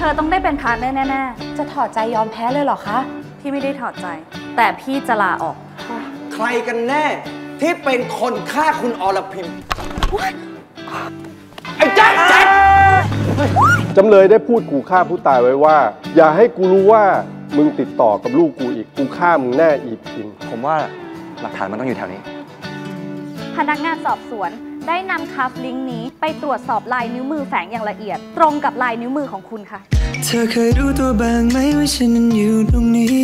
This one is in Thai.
เธอต้องได้เป็น partner แน่จะถอดใจยอมแพ้เลยเหรอคะๆพี่ไม่ได้ถอดใจ แต่พี่จะลาออก ใครกันแน่ ที่เป็นคนฆ่าคุณอรพิมไอ้แจ๊คแจ๊คจำเลยได้พูดขู่ฆ่าผู้ตายไว้ว่า อย่าให้กูรู้ว่ามึงติดต่อกับลูกกูอีก กูฆ่ามึงแน่อีพิมผมว่าหลักฐานมันต้องอยู่แถวนี้ พนักงานสอบสวน ได้นำ cufflink นี้ไปตรวจสอบลายนิ้วมือแฝงอย่างละเอียด ตรงกับลายนิ้วมือของคุณค่ะ เธอเคยรู้ตัวบ้างไหมว่าฉันนั้นอยู่ตรงนี้